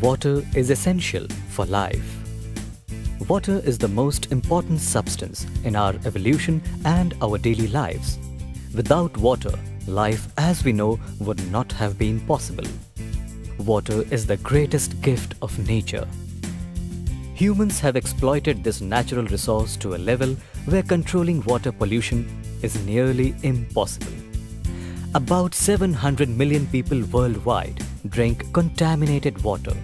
Water is essential for life. Water is the most important substance in our evolution and our daily lives. Without water, life as we know would not have been possible. Water is the greatest gift of nature. Humans have exploited this natural resource to a level where controlling water pollution is nearly impossible. About 700 million people worldwide drink contaminated water.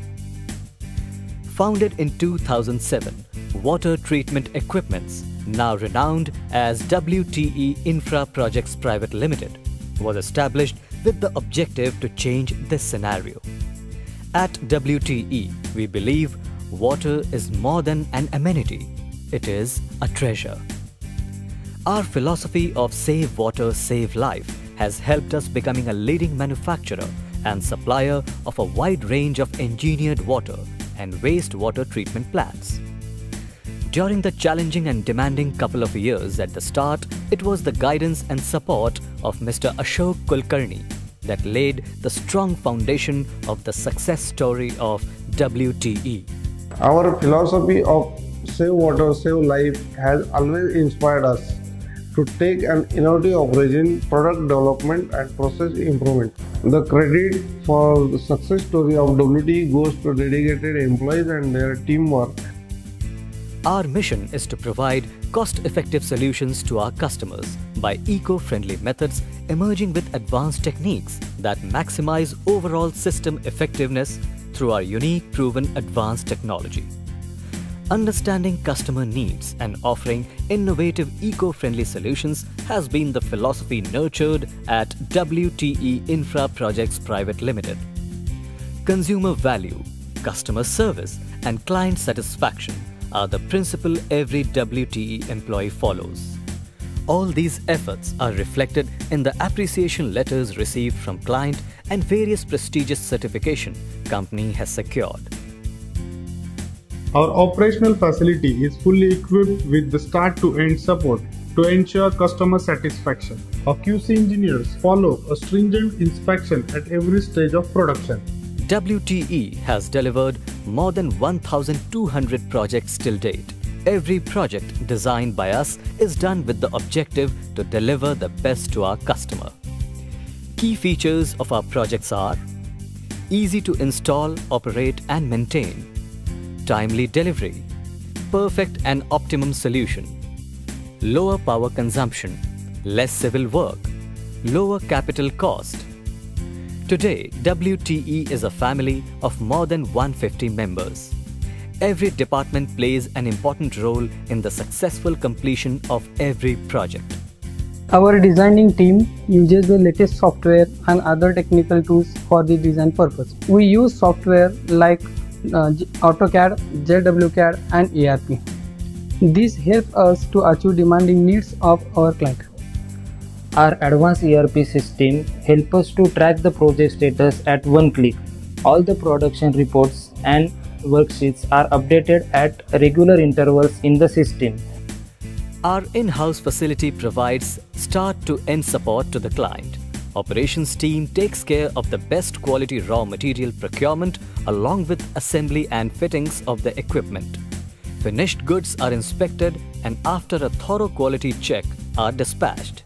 Founded in 2007, Water Treatment Equipments, now renowned as WTE Infra Projects Private Limited, was established with the objective to change this scenario. At WTE, we believe water is more than an amenity, it is a treasure. Our philosophy of save water, save life has helped us becoming a leading manufacturer and supplier of a wide range of engineered water and wastewater treatment plants. During the challenging and demanding couple of years at the start, it was the guidance and support of Mr. Ashok Kulkarni that laid the strong foundation of the success story of WTE. Our philosophy of save water, save life has always inspired us to take an innovative operation, product development and process improvement. The credit for the success story of WT goes to dedicated employees and their teamwork. Our mission is to provide cost-effective solutions to our customers by eco-friendly methods emerging with advanced techniques that maximize overall system effectiveness through our unique proven advanced technology. Understanding customer needs and offering innovative eco-friendly solutions has been the philosophy nurtured at WTE Infra Projects Private Limited. Consumer value, customer service and client satisfaction are the principle every WTE employee follows. All these efforts are reflected in the appreciation letters received from client and various prestigious certification company has secured. Our operational facility is fully equipped with the start-to-end support to ensure customer satisfaction. Our QC engineers follow a stringent inspection at every stage of production. WTE has delivered more than 1,200 projects till date. Every project designed by us is done with the objective to deliver the best to our customer. Key features of our projects are easy to install, operate and maintain, timely delivery, perfect and optimum solution, lower power consumption, less civil work, lower capital cost. Today, WTE is a family of more than 150 members. Every department plays an important role in the successful completion of every project. Our designing team uses the latest software and other technical tools for the design purpose. We use software like uh, AutoCAD, JWCAD and ERP. This helps us to achieve demanding needs of our client. Our advanced ERP system helps us to track the project status at one click. All the production reports and worksheets are updated at regular intervals in the system. Our in-house facility provides start-to-end support to the client. Operations team takes care of the best quality raw material procurement along with assembly and fittings of the equipment. Finished goods are inspected and after a thorough quality check are dispatched.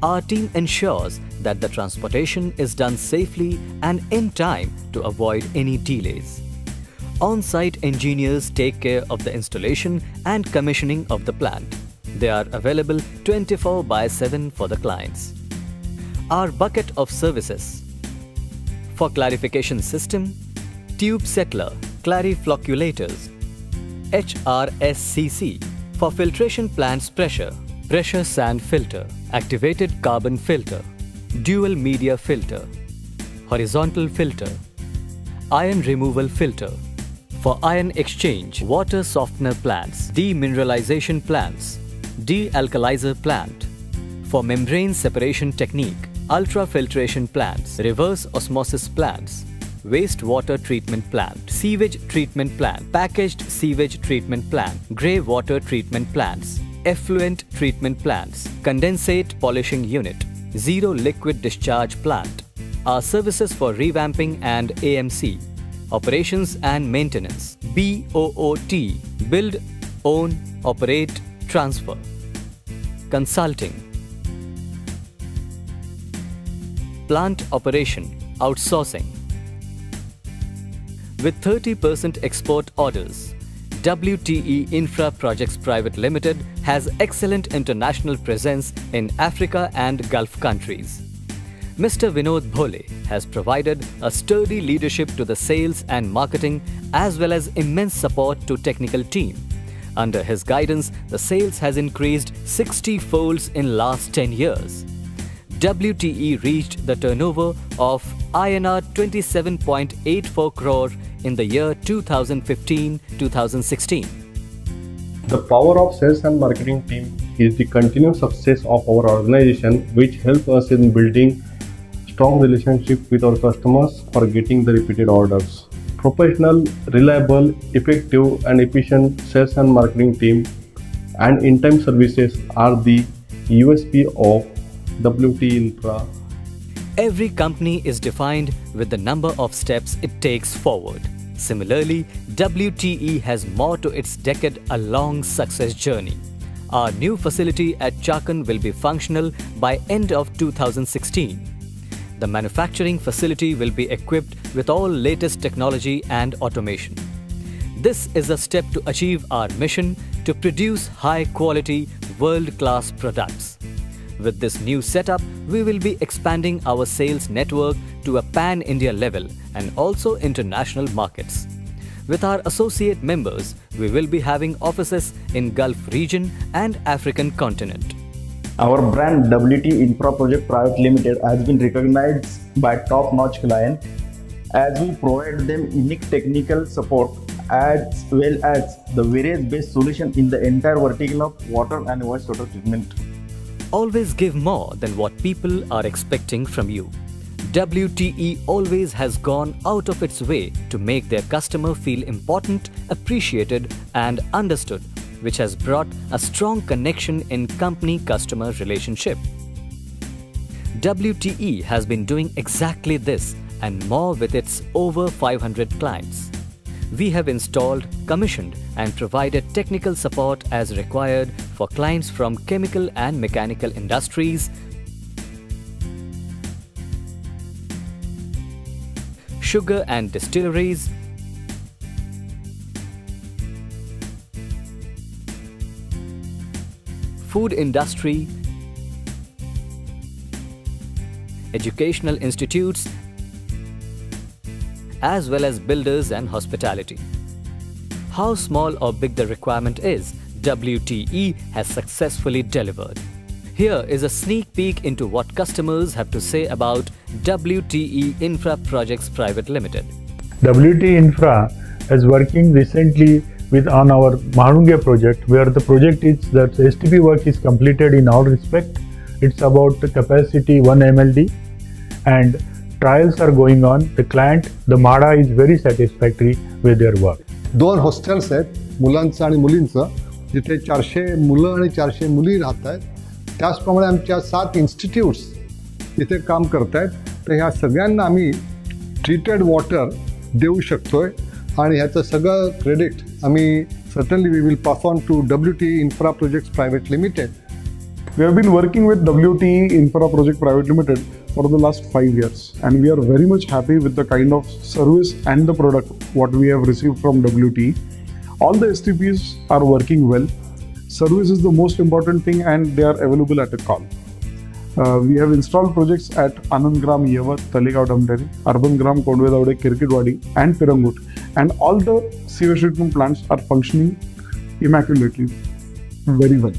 Our team ensures that the transportation is done safely and in time to avoid any delays. On-site engineers take care of the installation and commissioning of the plant. They are available 24 by 7 for the clients. Our bucket of services. For clarification system, tube settler, clariflocculators, HRSCC, for filtration plants pressure, pressure sand filter, activated carbon filter, dual media filter, horizontal filter, iron removal filter, for ion exchange, water softener plants, demineralization plants, de-alkalizer plant, for membrane separation technique, ultrafiltration plants, reverse osmosis plants, wastewater treatment plant, sewage treatment plant, packaged sewage treatment plant, grey water treatment plants, effluent treatment plants, condensate polishing unit, zero liquid discharge plant, our services for revamping and AMC, Operations and Maintenance. BOOT Build, Own, Operate, Transfer. Consulting Plant Operation Outsourcing With 30% export orders, WTE Infra Projects Private Limited has excellent international presence in Africa and Gulf countries. Mr. Vinod Bhole has provided a sturdy leadership to the sales and marketing as well as immense support to technical team. Under his guidance, the sales has increased 60 folds in last 10 years. WTE reached the turnover of INR 27.84 crore in the year 2015-2016. The power of sales and marketing team is the continuous success of our organization which helps us in building strong relationship with our customers for getting the repeated orders. Professional, reliable, effective and efficient sales and marketing team and in-time services are the USP of WT Infra. Every company is defined with the number of steps it takes forward. Similarly, WTE has more to its decade a long success journey. Our new facility at Chakan will be functional by end of 2016. The manufacturing facility will be equipped with all latest technology and automation. This is a step to achieve our mission to produce high quality, world class products. With this new setup, we will be expanding our sales network to a pan India level and also international markets. With our associate members, we will be having offices in Gulf region and African continent. Our brand WT Infra Project Private Limited has been recognized by top-notch client as we provide them unique technical support as well as the various best solution in the entire vertical of water and wastewater treatment. Always give more than what people are expecting from you. WTE always has gone out of its way to make their customer feel important, appreciated, and understood, which has brought a strong connection in company customer relationship. WTE has been doing exactly this and more with its over 500 clients. We have installed, commissioned, and provided technical support as required for clients from chemical and mechanical industries, sugar and distilleries, food industry, educational institutes, as well as builders and hospitality. How small or big the requirement is, WTE has successfully delivered. Here is a sneak peek into what customers have to say about WTE Infra Projects Private Limited. WT Infra is working recently with on our Mahalunge project where the project is that STP work is completed in all respect. It's about the capacity 1 MLD and trials are going on. The client, the MADA is very satisfactory with their work. दोन hostels आहेत मुलांचं आणि मुलींचं. जिथे चारशे मुलं आणि चारशे मुली राहत आहेत. त्याचप्रमाणे आमच्या सात इन्स्टिट्यूट्स इथे काम करत आहेत. तर ह्या सगळ्यांना आम्ही ट्रीटेड वॉटर देऊ शकतोय. आणि ह्याचं सगळं क्रेडिट आम्ही certainly we will on to W T infra projects private limited We have been working with WTE Infra Project Private Limited for the last five years, and we are very much happy with the kind of service and the product what we have received from WTE. All the STPs are working well. Service is the most important thing, and they are available at a call. Uh, we have installed projects at Anandgram, Yevat, Talegaon, Damdari, Urban Gram, Kirkitwadi, and Pirangut, and all the sewage treatment plants are functioning immaculately, very well.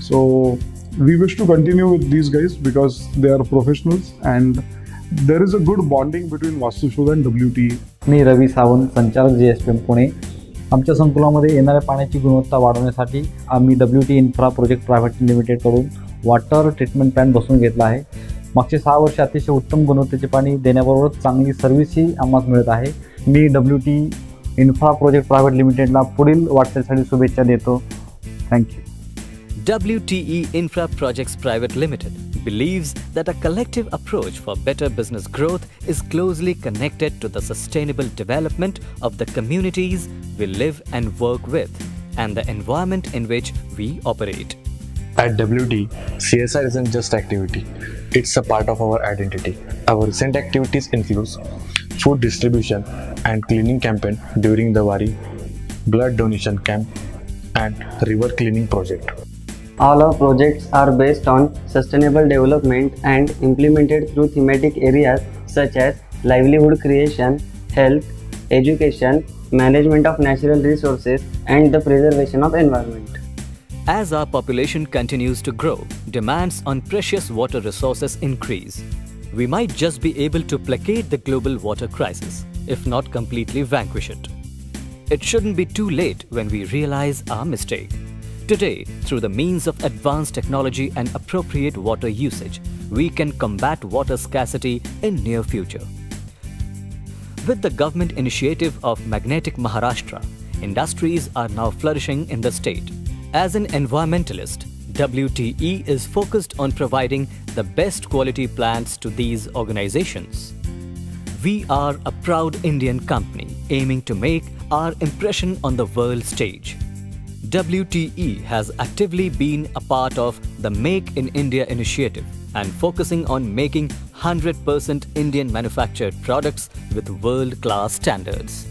So we wish to continue with these guys because they are professionals and there is a good bonding between Vastushod and WTE. मी रवी सावंत संचालक G S P M Pune. आमच्या संकुलामध्ये येणाऱ्या पाण्याची गुणवत्ता वाढवण्यासाठी आम्ही W T infra project private लिमिटेडकडून वॉटर ट्रीटमेंट प्लॅन बसून घेतला आहे. मागचे सहा वर्ष अतिशय उत्तम गुणवत्तेचे पाणी देण्याबरोबरच चांगली सर्व्हिसही आम्हाला मिळत आहे. मी W T infra project private लिमिटेडला पुढील वाटचालीसाठी शुभेच्छा देतो. Thank you WTE Infra Projects Private Limited, believes that a collective approach for better business growth is closely connected to the sustainable development of the communities we live and work with and the environment in which we operate. At WT, CSR isn't just activity, it's a part of our identity. Our recent activities include food distribution and cleaning campaign during the Wari, blood donation camp, and river cleaning project. All our projects are based on sustainable development and implemented through thematic areas such as livelihood creation, health, education, management of natural resources, and the preservation of environment. As our population continues to grow, demands on precious water resources increase. We might just be able to placate the global water crisis, if not completely vanquish it. It shouldn't be too late when we realize our mistake. Today, through the means of advanced technology and appropriate water usage, we can combat water scarcity in near future. With the government initiative of Magnetic Maharashtra, industries are now flourishing in the state. As an environmentalist, WTE is focused on providing the best quality plants to these organizations. We are a proud Indian company aiming to make our impression on the world stage. WTE has actively been a part of the Make in India initiative and focusing on making 100% Indian manufactured products with world-class standards.